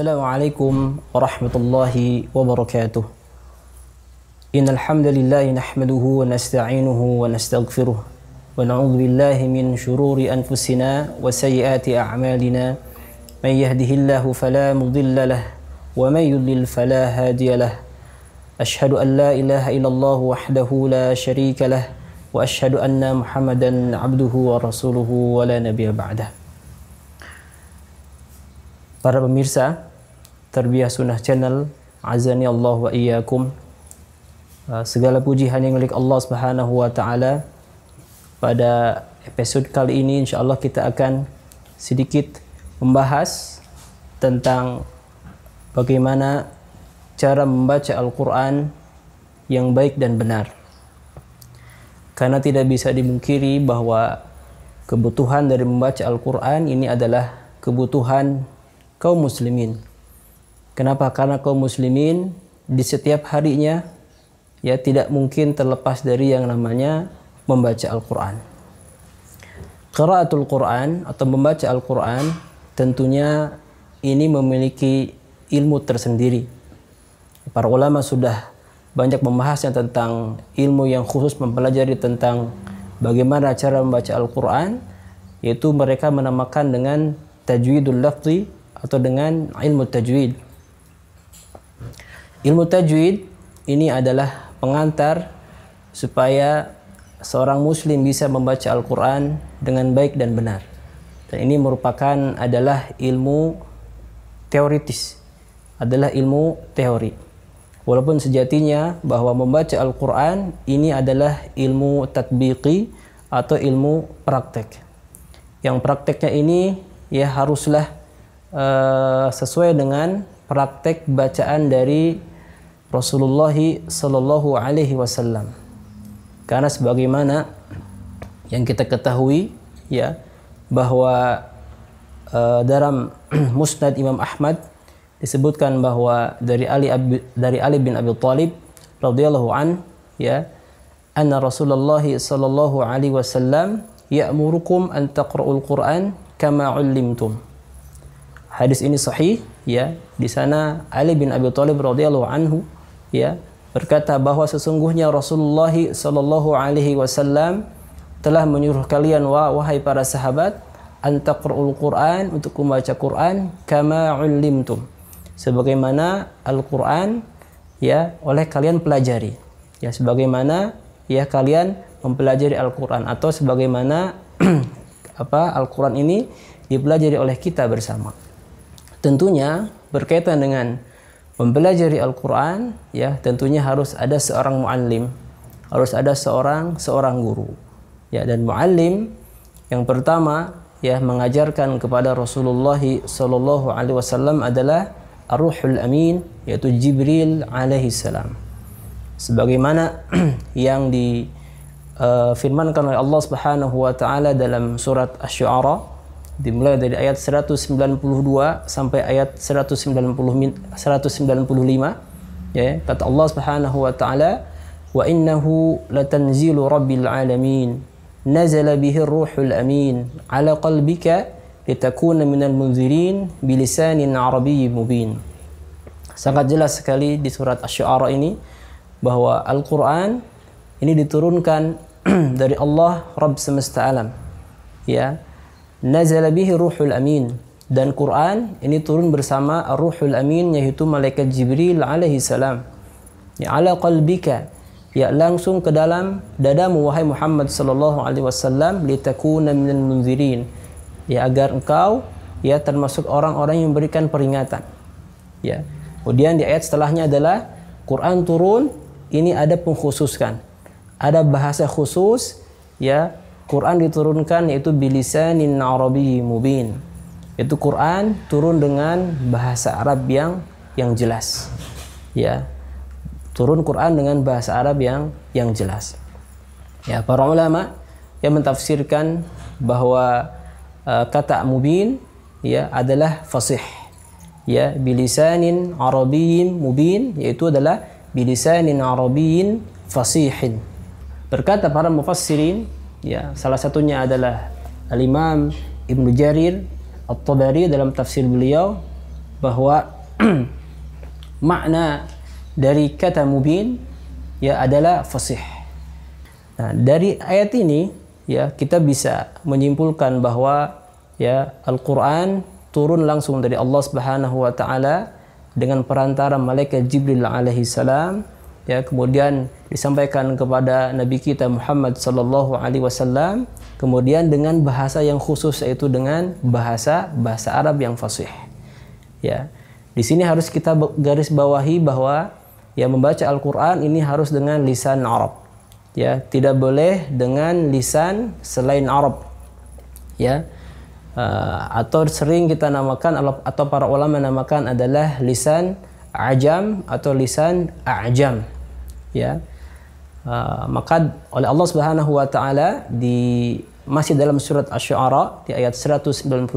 السلام عليكم ورحمة الله وبركاته. إن الحمد لله نحمده ونستعينه ونستغفره ونعوذ بالله من شرور أنفسنا وسيئات أعمالنا. من يهده الله فلا مضل له ومن يضلل فلا هادي له. أشهد أن لا إله إلا الله وحده لا شريك له وأشهد أن محمدا عبده ورسوله ولا نبي بعده. Para pemirsa Tarbiyah Sunnah Channel Azani Allah wa iyyakum uh, Segala puji hanya milik Allah Subhanahu wa taala. Pada episode kali ini insyaallah kita akan sedikit membahas tentang bagaimana cara membaca Al-Qur'an yang baik dan benar. Karena tidak bisa dimungkiri bahwa kebutuhan dari membaca Al-Qur'an ini adalah kebutuhan kaum muslimin. Kenapa? Karena kaum muslimin di setiap harinya ya tidak mungkin terlepas dari yang namanya membaca Al-Qur'an. Qiraatul Quran atau membaca Al-Qur'an tentunya ini memiliki ilmu tersendiri. Para ulama sudah banyak membahasnya tentang ilmu yang khusus mempelajari tentang bagaimana cara membaca Al-Qur'an yaitu mereka menamakan dengan tajwidul lafzi atau dengan ilmu tajwid. Ilmu tajwid ini adalah pengantar supaya seorang muslim bisa membaca Al-Qur'an dengan baik dan benar. Dan ini merupakan adalah ilmu teoritis. Adalah ilmu teori. Walaupun sejatinya bahwa membaca Al-Qur'an ini adalah ilmu tatbiqi atau ilmu praktek. Yang prakteknya ini ya haruslah uh, sesuai dengan praktek bacaan dari Rasulullah Sallallahu Alaihi Wasallam. Karena sebagaimana yang kita ketahui ya bahwa uh, dalam Musnad Imam Ahmad disebutkan bahwa dari Ali dari Ali bin Abi Thalib radhiyallahu an ya anna Rasulullah sallallahu alaihi wasallam ya'murukum an taqra'ul Qur'an kama 'allimtum hadis ini sahih ya di sana Ali bin Abi Thalib radhiyallahu anhu ya berkata bahwa sesungguhnya Rasulullah sallallahu alaihi wasallam telah menyuruh kalian wahai para sahabat antaqra'ul Quran untuk membaca Quran kama ulimtum sebagaimana Al-Quran ya oleh kalian pelajari. Ya sebagaimana ya kalian mempelajari Al-Quran atau sebagaimana apa Al-Quran ini dipelajari oleh kita bersama. Tentunya berkaitan dengan mempelajari Al-Quran, ya tentunya harus ada seorang muallim, harus ada seorang seorang guru. Ya dan muallim yang pertama ya mengajarkan kepada Rasulullah Sallallahu Alaihi Wasallam adalah Ar-Ruhul Amin yaitu Jibril alaihi salam. Sebagaimana yang difirmankan uh, oleh Allah Subhanahu wa taala dalam surat Asy-Syu'ara dimulai dari ayat 192 sampai ayat 190 195 ya kata Allah Subhanahu wa taala wa innahu latanzilu rabbil alamin. Nazala bihi ruhul amin. Ala qalbika litakuna minal munzirin bilisanin arabiyyin mubin. Sangat jelas sekali di surat asy-syu'ara ini bahwa Al-Qur'an ini diturunkan dari Allah Rabb semesta alam. Ya nazala bihi ruhul amin. Dan Quran ini turun bersama ruhul amin yaitu malaikat Jibril alaihi salam. Ya ala qalbika. Ya langsung ke dalam dadamu wahai Muhammad sallallahu alaihi wasallam litakuna minal munzirin. Ya agar engkau ya termasuk orang-orang yang memberikan peringatan. Ya. Kemudian di ayat setelahnya adalah Quran turun ini ada pengkhususkan. Ada bahasa khusus ya Quran diturunkan yaitu bilisanin arabi mubin. Itu Quran turun dengan bahasa Arab yang yang jelas. Ya. Turun Quran dengan bahasa Arab yang yang jelas. Ya, para ulama yang mentafsirkan bahwa uh, kata mubin ya adalah fasih. Ya, bilisanin arabiyyin mubin yaitu adalah bilisanin arabiyyin fasihin. Berkata para mufassirin Ya, salah satunya adalah Al-Imam Ibnu Jarir At-Tabari dalam tafsir beliau bahwa makna dari kata mubin ya adalah fasih. Nah, dari ayat ini ya kita bisa menyimpulkan bahwa ya Al-Qur'an turun langsung dari Allah Subhanahu wa taala dengan perantara malaikat Jibril alaihi salam ya kemudian disampaikan kepada nabi kita Muhammad sallallahu alaihi wasallam kemudian dengan bahasa yang khusus yaitu dengan bahasa bahasa Arab yang fasih. Ya di sini harus kita garis bawahi bahwa ya membaca Al-Qur'an ini harus dengan lisan Arab. Ya tidak boleh dengan lisan selain Arab. Ya uh, atau sering kita namakan atau para ulama namakan adalah lisan ajam atau lisan a'jam. Ya uh, maka oleh Allah Subhanahu wa taala di masih dalam surat Asy-Syu'ara di ayat 198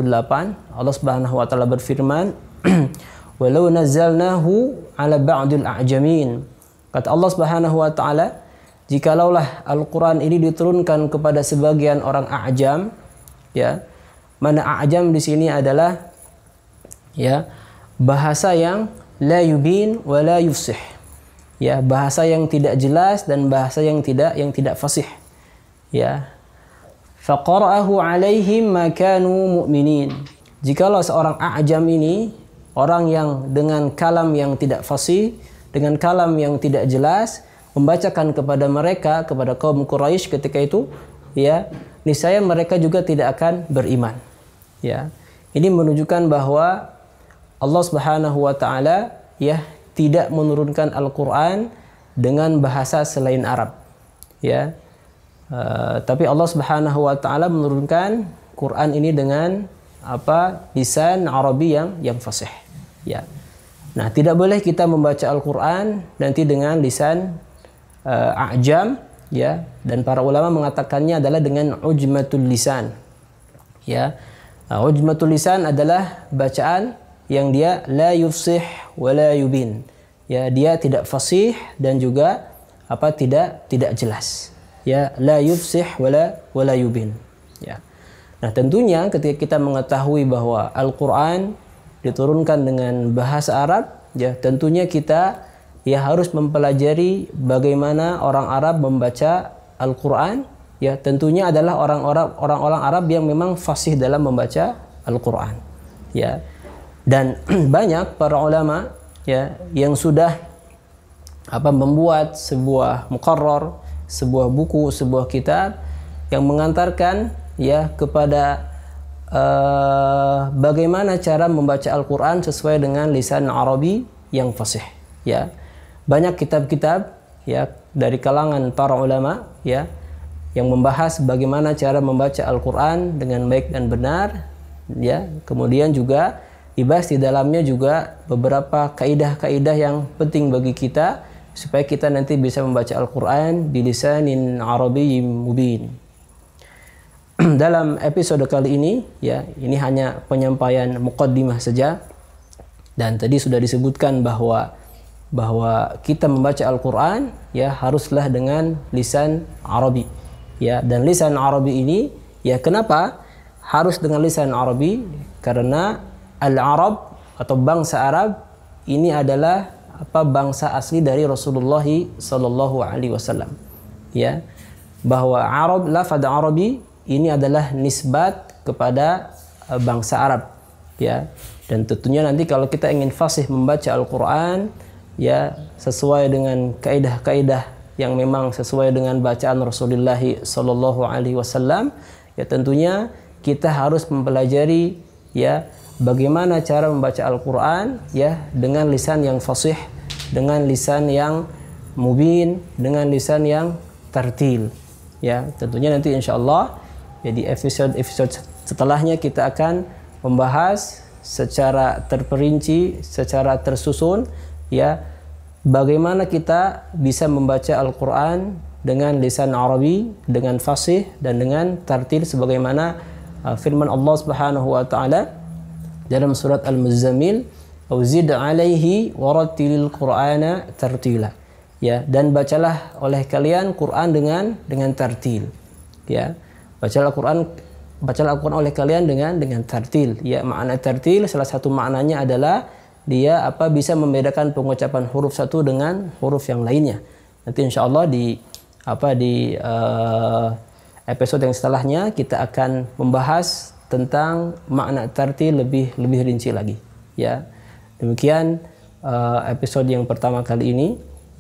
Allah Subhanahu wa taala berfirman walau nazzalnahu ala ba'dil a'jamin. Kata Allah Subhanahu wa taala jikalaulah Al-Qur'an ini diturunkan kepada sebagian orang a'jam ya mana a'jam di sini adalah ya bahasa yang la yubin wa la yufsih ya bahasa yang tidak jelas dan bahasa yang tidak yang tidak fasih. Ya. Faqara'ahu alaihim ma kanu mu'minin. Jikalau seorang a'jam ini orang yang dengan kalam yang tidak fasih dengan kalam yang tidak jelas membacakan kepada mereka kepada kaum Quraisy ketika itu ya niscaya mereka juga tidak akan beriman. Ya. Ini menunjukkan bahwa Allah Subhanahu wa taala ya tidak menurunkan Al-Qur'an dengan bahasa selain Arab. Ya. Uh, tapi Allah Subhanahu wa taala menurunkan Quran ini dengan apa? lisan Arabi yang yang fasih. Ya. Nah, tidak boleh kita membaca Al-Qur'an nanti dengan lisan uh, a'jam ya dan para ulama mengatakannya adalah dengan ujmatul lisan. Ya. Uh, ujmatul lisan adalah bacaan yang dia la yufsih wa la yubin. Ya, dia tidak fasih dan juga apa tidak tidak jelas. Ya, la yufsih wa la wa la yubin. Ya. Nah, tentunya ketika kita mengetahui bahwa Al-Qur'an diturunkan dengan bahasa Arab, ya tentunya kita ya harus mempelajari bagaimana orang Arab membaca Al-Qur'an ya tentunya adalah orang-orang orang-orang Arab yang memang fasih dalam membaca Al-Qur'an. Ya. Dan banyak para ulama ya yang sudah apa membuat sebuah mukarrar, sebuah buku, sebuah kitab yang mengantarkan ya kepada uh, bagaimana cara membaca Al-Qur'an sesuai dengan lisan Arabi yang fasih ya. Banyak kitab-kitab ya dari kalangan para ulama ya yang membahas bagaimana cara membaca Al-Qur'an dengan baik dan benar ya. Kemudian juga dibahas di dalamnya juga beberapa kaidah-kaidah yang penting bagi kita supaya kita nanti bisa membaca Al-Qur'an di lisanin Arabiyyin mubin. Dalam episode kali ini ya, ini hanya penyampaian muqaddimah saja dan tadi sudah disebutkan bahwa bahwa kita membaca Al-Qur'an ya haruslah dengan lisan Arabi. Ya, dan lisan Arabi ini ya kenapa harus dengan lisan Arabi? Karena Al-Arab atau bangsa Arab ini adalah apa bangsa asli dari Rasulullah sallallahu alaihi wasallam. Ya. Bahwa Arab lafaz Arabi ini adalah nisbat kepada eh, bangsa Arab. Ya. Dan tentunya nanti kalau kita ingin fasih membaca Al-Qur'an ya sesuai dengan kaidah-kaidah yang memang sesuai dengan bacaan Rasulullah sallallahu alaihi wasallam ya tentunya kita harus mempelajari ya bagaimana cara membaca Al-Quran ya dengan lisan yang fasih, dengan lisan yang mubin, dengan lisan yang tertil. Ya, tentunya nanti insya Allah jadi ya episode episode setelahnya kita akan membahas secara terperinci, secara tersusun ya bagaimana kita bisa membaca Al-Quran dengan lisan Arabi, dengan fasih dan dengan tertil sebagaimana uh, firman Allah Subhanahu wa taala dalam surat Al-Muzammil Auzid alaihi warattilil Qur'ana tartila. Ya, dan bacalah oleh kalian Quran dengan dengan tartil. Ya. Bacalah Quran baca Al-Quran oleh kalian dengan dengan tartil. Ya, makna tartil salah satu maknanya adalah dia apa bisa membedakan pengucapan huruf satu dengan huruf yang lainnya. Nanti insya Allah di apa di uh, episode yang setelahnya kita akan membahas tentang makna tartil lebih lebih rinci lagi. Ya, demikian uh, episode yang pertama kali ini.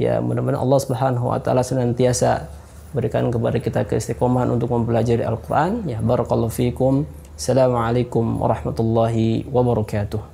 Ya, mudah-mudahan Allah Subhanahu Wa Taala senantiasa berikan kepada kita keistiqomahan untuk mempelajari Al-Quran. Ya, barakallahu fiikum. Assalamualaikum warahmatullahi wabarakatuh.